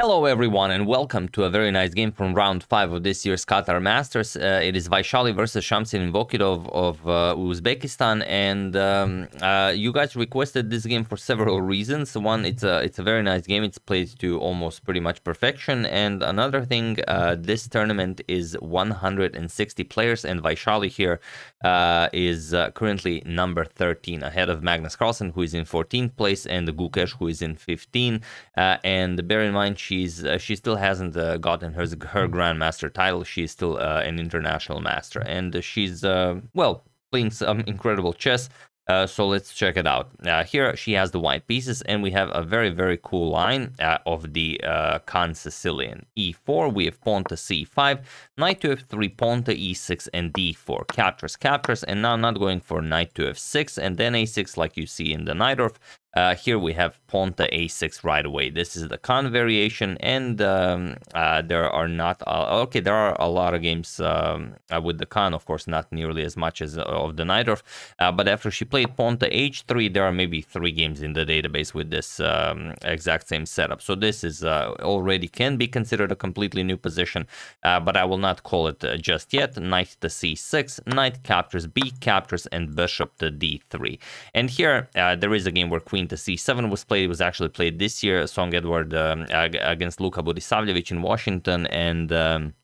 Hello everyone and welcome to a very nice game from round 5 of this year's Qatar Masters. Uh, it is Vaishali versus Shamsiddin Vokhidov of uh, Uzbekistan and um, uh, you guys requested this game for several reasons. One, it's a, it's a very nice game, it's played to almost pretty much perfection and another thing, uh, this tournament is 160 players and Vaishali here uh, is uh, currently number 13 ahead of Magnus Carlsen who is in 14th place and Gukesh who is in 15 and bear in mind she's uh, she still hasn't uh, gotten her her grandmaster title. She's still uh, an international master, and she's uh, well playing some incredible chess. Uh, so let's check it out. Uh, here she has the white pieces, and we have a very, very cool line uh, of the uh, Kan Sicilian. e4, we have pawn to c5, knight to f3, pawn to e6, and d4. Captures, captures, and now not going for knight to f6, and then a6 like you see in the Najdorf. Uh, here we have pawn to a6 right away. This is the Kan variation, and um, uh, there are not uh, okay. There are a lot of games um, uh, with the Kan, of course, not nearly as much as uh, of the Najdorf. Uh, but after she played pawn to h3, there are maybe three games in the database with this um, exact same setup. So this is already can be considered a completely new position, but I will not call it just yet. Knight to c6, knight captures, b captures, and bishop to d3. And here there is a game where queen to c7 was played. It was actually played this year, Song Edward um, against Luka Budisavljevic in Washington, and um,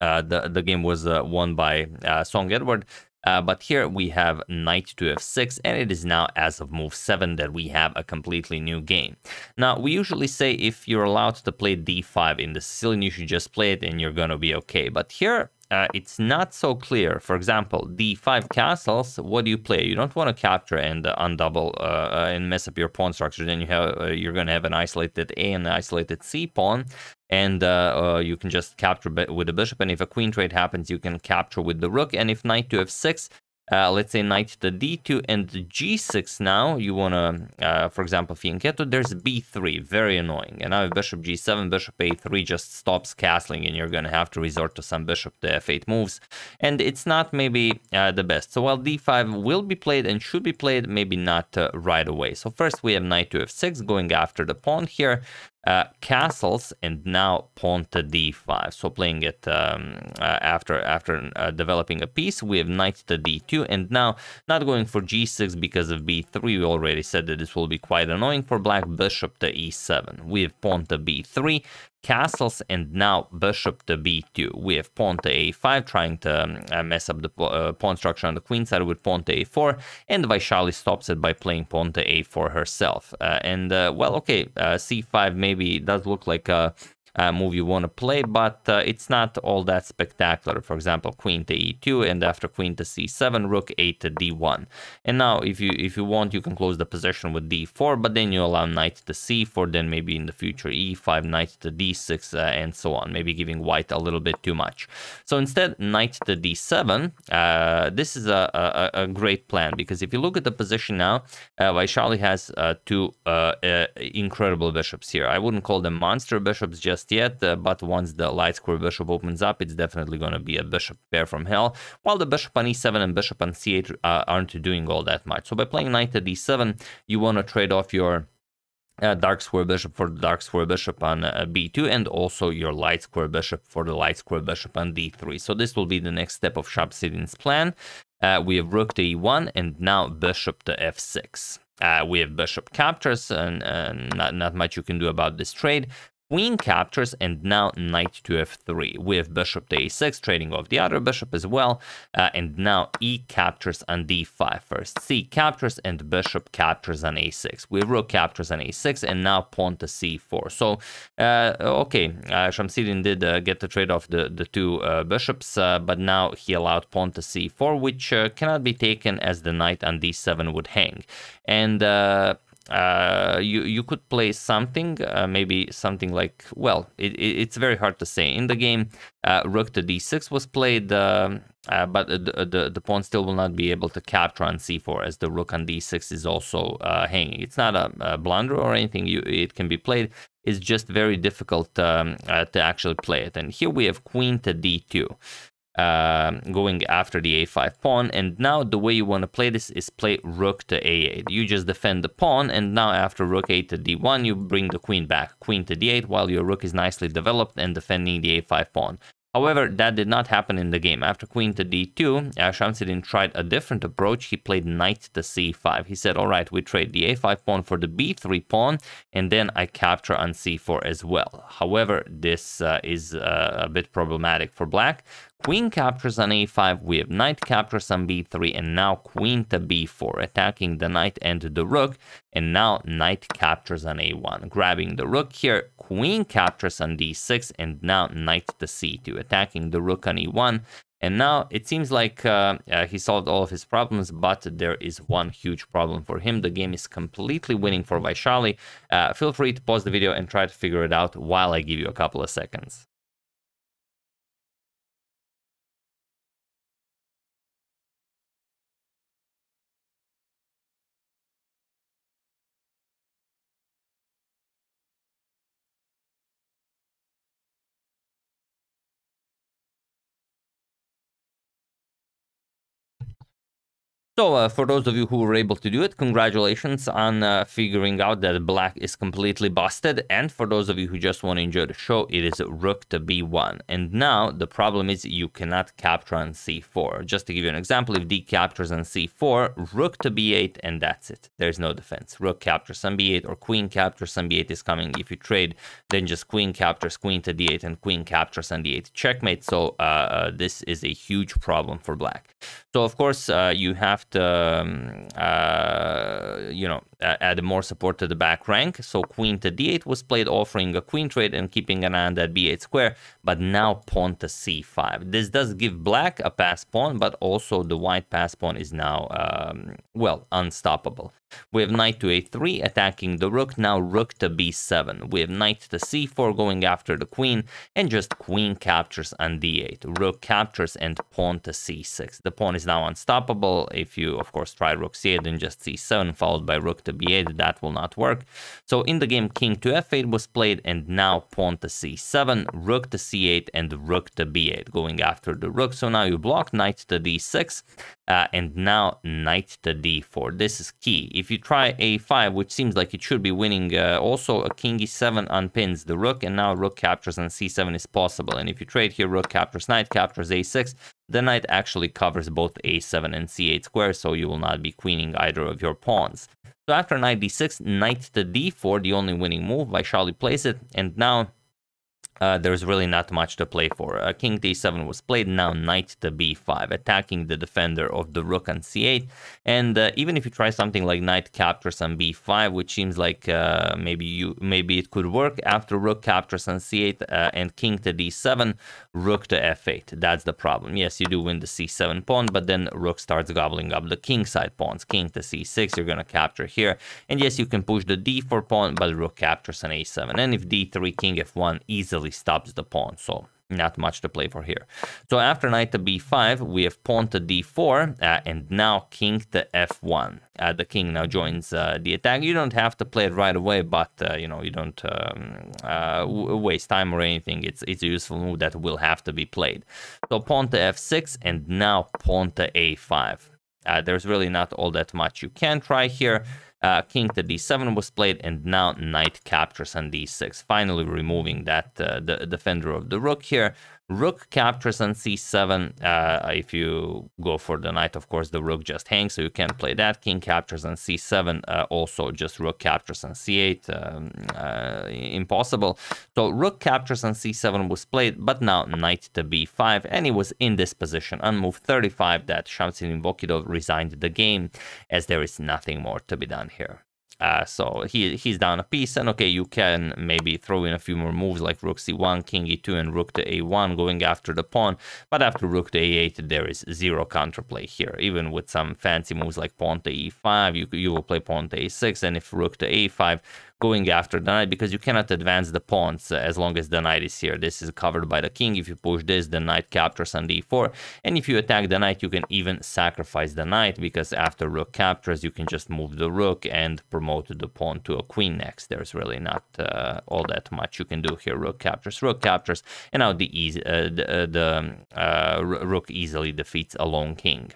uh, the the game was uh, won by uh, Song Edward. Uh, but here we have knight to f6, and it is now as of move 7 that we have a completely new game. Now, we usually say if you're allowed to play d5 in the Sicilian, you should just play it and you're gonna be okay. But here, uh, it's not so clear. For example, the five castles, what do you play? You don't want to capture and uh, undouble uh, uh, and mess up your pawn structure. Then you have uh, you're going to have an isolated A and an isolated C pawn, and uh, you can just capture with the bishop. And if a queen trade happens, you can capture with the rook. And if knight to f6, uh, let's say knight to d2 and g6 now you want to uh, for example fianchetto there's b3 very annoying. And now bishop g7 bishop a3 just stops castling and you're going to have to resort to some bishop to f8 moves. And it's not maybe uh, the best. So while d5 will be played and should be played maybe not uh, right away. So first we have knight to f6 going after the pawn here uh, castles and now pawn to d5. So playing it um, uh, after after uh, developing a piece, we have knight to d2, and now not going for g6 because of b3. We already said that this will be quite annoying for black. Bishop to e7. We have pawn to b3 castles and now bishop to b2. We have pawn to a5 trying to um, uh, mess up the uh, pawn structure on the queen side with pawn to a4 and Vaishali stops it by playing pawn to a4 herself. Uh, and uh, well, okay, uh, c5 maybe does look like a uh, move you want to play, but uh, it's not all that spectacular. For example, queen to e2, and after queen to c7, rook 8 to d1. And now, if you if you want, you can close the position with d4, but then you allow knight to c4, then maybe in the future e5, knight to d6, uh, and so on, maybe giving white a little bit too much. So instead, knight to d7, uh, this is a, a, a, great plan, because if you look at the position now, uh, Vaishali has uh, two incredible bishops here. I wouldn't call them monster bishops just just yet, uh, but once the light square bishop opens up, it's definitely going to be a bishop pair from hell, while the bishop on e7 and bishop on c8 uh, aren't doing all that much. So by playing knight to d7, you want to trade off your uh, dark square bishop for the dark square bishop on uh, b2 and also your light square bishop for the light square bishop on d3 so this will be the next step of Shamsiddin's plan. Uh, we have rook to e1 and now bishop to f6 uh, we have bishop captures and not, not much you can do about this trade Queen captures and now knight to f3 with bishop to a6 trading off the other bishop as well uh, and now e captures on d5 first c captures and bishop captures on a6 with rook captures on a6 and now pawn to c4 so uh, okay uh, Shamsiddin did uh, get to trade off the, the two uh, bishops uh, but now he allowed pawn to c4 which uh, cannot be taken as the knight on d7 would hang. And uh, you you could play something, uh, maybe something like well, it, it, it's very hard to say. In the game, uh, Rook to D6 was played, um, uh, but the, the, the pawn still will not be able to capture on C4 as the Rook on D6 is also uh, hanging. It's not a, a, blunder or anything. You it can be played. It's just very difficult um, uh, to actually play it. And here we have Queen to D2. Uh, going after the a5 pawn. And now the way you want to play this is play rook to a8. You just defend the pawn, and now after rook 8 to d1, you bring the queen back, queen to d8, while your rook is nicely developed and defending the a5 pawn. However, that did not happen in the game. After queen to d2, uh, Shamsiddin tried a different approach. He played knight to c5. He said, all right, we trade the a5 pawn for the b3 pawn, and then I capture on c4 as well. However, this uh, is uh, a bit problematic for black. Queen captures on a5, we have knight captures on b3, and now queen to b4, attacking the knight and the rook, and now knight captures on a1, grabbing the rook here, queen captures on d6, and now knight to c2, attacking the rook on e1, and now it seems like uh, uh, he solved all of his problems, but there is one huge problem for him. The game is completely winning for Vaishali. Uh, feel free to pause the video and try to figure it out while I give you a couple of seconds. So, uh, for those of you who were able to do it, congratulations on uh, figuring out that black is completely busted. And for those of you who just want to enjoy the show, it is rook to b1. And now the problem is you cannot capture on c4. Just to give you an example, if d captures on c4, rook to b8, and that's it. There's no defense. Rook captures on b8 or queen captures on b8 is coming. If you trade, then just queen captures queen to d8 and queen captures on d8. Checkmate. So uh, uh, this is a huge problem for black. So of course uh, you have um, uh, you know, add more support to the back rank. So queen to d8 was played, offering a queen trade and keeping an eye on that b8 square. But now pawn to c5. This does give black a pass pawn, but also the white pass pawn is now, um, well, unstoppable. We have knight to a3 attacking the rook, now rook to b7. We have knight to c4 going after the queen, and just queen captures on d8. Rook captures and pawn to c6. The pawn is now unstoppable. If you, of course, try rook c8, then just c7 followed by rook to b8, that will not work. So in the game, king to f8 was played, and now pawn to c7, rook to c8, and rook to b8, going after the rook. So now you block knight to d6, uh, and now knight to d4. This is key. If you try a5, which seems like it should be winning, uh, also a king e7 unpins the rook, and now rook captures and c7 is possible. And if you trade here, rook captures knight, captures a6, the knight actually covers both a7 and c8 squares, so you will not be queening either of your pawns. So after knight d6, knight to d4, the only winning move, Vaishali plays it, and now uh, there's really not much to play for. Uh, king d7 was played, now knight to b5, attacking the defender of the rook on c8. And uh, even if you try something like knight captures on b5, which seems like uh, maybe you maybe it could work after rook captures on c8 uh, and king to d7, rook to f8. That's the problem. Yes, you do win the c7 pawn, but then rook starts gobbling up the king side pawns. King to c6, you're going to capture here. And yes, you can push the d4 pawn, but rook captures on a7. And if d3, king f1 easily stops the pawn. So not much to play for here. So after knight to b5, we have pawn to d4, uh, and now king to f1. Uh, the king now joins uh, the attack. You don't have to play it right away, but uh, you know you don't um, uh, waste time or anything. It's it's a useful move that will have to be played. So pawn to f6, and now pawn to a5. Uh, there's really not all that much you can try here. Uh, king to d7 was played, and now knight captures on d6, finally removing that uh, the defender of the rook here. Rook captures on c7. Uh, if you go for the knight, of course, the rook just hangs, so you can't play that. King captures on c7. Uh, also, just rook captures on c8. Um, uh, impossible. So rook captures on c7 was played, but now knight to b5, and he was in this position on move 35 that Shamsiddin Vokhidov resigned the game, as there is nothing more to be done here. Uh, so he he's down a piece, and okay, you can maybe throw in a few more moves like rook c1, king e2, and rook to a1, going after the pawn. But after rook to a8, there is zero counterplay here. Even with some fancy moves like pawn to e5, you you will play pawn to a6, and if rook to a5, going after the knight because you cannot advance the pawns as long as the knight is here. This is covered by the king. If you push this, the knight captures on d4. And if you attack the knight, you can even sacrifice the knight because after rook captures, you can just move the rook and promote the pawn to a queen next. There's really not uh, all that much you can do here. Rook captures, rook captures, and now the, easy, uh, the, uh, the uh, rook easily defeats a lone king.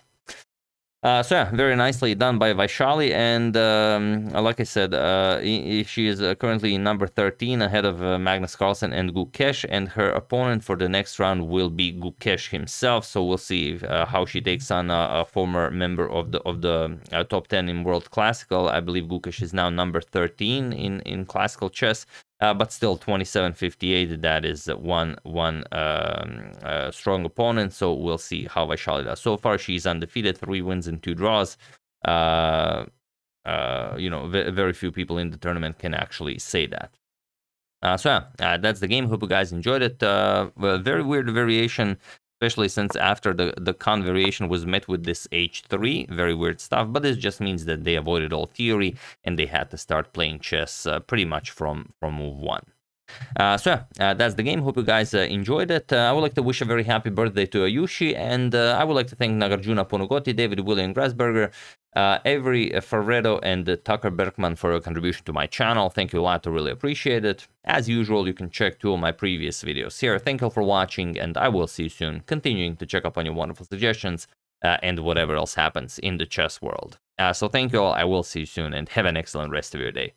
Uh, so yeah, very nicely done by Vaishali, and um, like I said, uh, she is uh, currently number 13 ahead of uh, Magnus Carlsen and Gukesh, and her opponent for the next round will be Gukesh himself. So we'll see if, uh, how she takes on a, a, former member of the of the uh, top 10 in World Classical. I believe Gukesh is now number 13 in in classical chess. Uh, but still 27-58 that is one one um, uh, strong opponent. So we'll see how Vaishali does. So far she's undefeated three wins and two draws. Uh, uh you know very few people in the tournament can actually say that. Uh, so yeah, uh, that's the game. Hope you guys enjoyed it. very weird variation especially since after the, the Kan variation was met with this H3, very weird stuff, but this just means that they avoided all theory and they had to start playing chess uh, pretty much from, from move 1. Uh, so yeah, uh, that's the game. Hope you guys uh, enjoyed it. Uh, I would like to wish a very happy birthday to Ayushi, and uh, I would like to thank Nagarjuna Ponugoti, David William Grasberger, uh, Avery uh, Ferredo, and uh, Tucker Berkman for your contribution to my channel. Thank you a lot. I really appreciate it. As usual, you can check two of my previous videos here. Thank you all for watching, and I will see you soon, continuing to check up on your wonderful suggestions uh, and whatever else happens in the chess world. so thank you all. I will see you soon, and have an excellent rest of your day.